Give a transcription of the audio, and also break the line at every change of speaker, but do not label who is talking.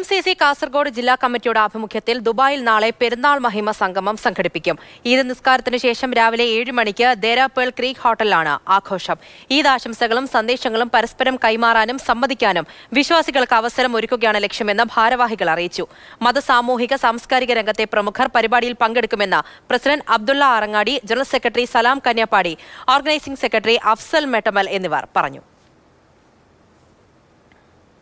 M C C Kasaragod ജില്ലാ കമ്മിറ്റിയുടെ ആഭിമുഖ്യത്തിൽ ദുബായിൽ നാളെ പെരുന്നാൾ മഹിമ സംഗമം സംഘടിപ്പിക്കും. ഈദ് നിസ്കാരത്തിന് ശേഷം രാവിലെ ഏഴ് മണിക്ക് ദേരാപേൾ ക്രീക്ക് ഹോട്ടലിലാണ് ആഘോഷം. ഈദ് ആശംസകളും സന്ദേശങ്ങളും പരസ്പരം കൈമാറാനും സമ്മതിക്കാനും വിശ്വാസികൾക്ക് അവസരം ഒരുക്കുകയാണ് ലക്ഷ്യമെന്ന് ഭാരവാഹികൾ അറിയിച്ചു. മതസാമൂഹിക സാംസ്കാരിക രംഗത്തെ പ്രമുഖർ പരിപാടിയിൽ പങ്കെടുക്കുമെന്ന് president Abdulla Arangadi general secretary Salam Kanyapady organising secretary Afsal Mettamal എന്നിവർ പറഞ്ഞു.